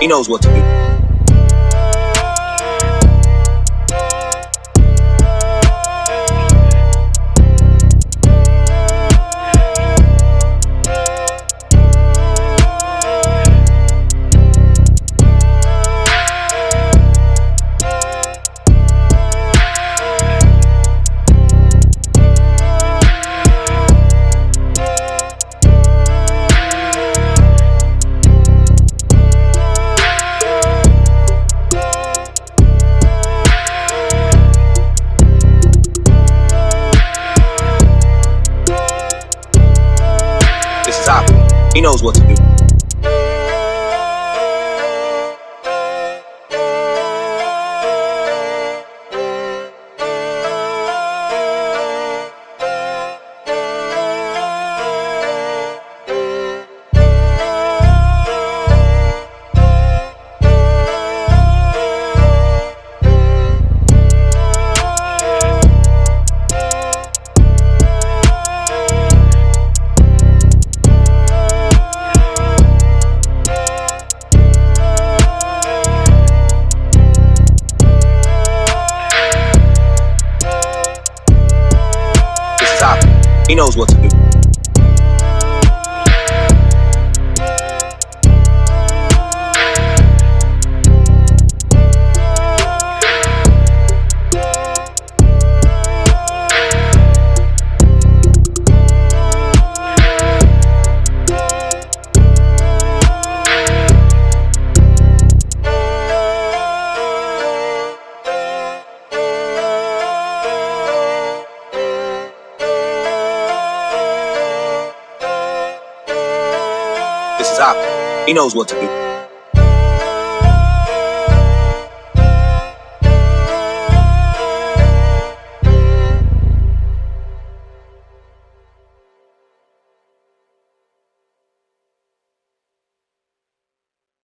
He knows what to do. He knows what to do. He knows what to do. Is. He knows what to do.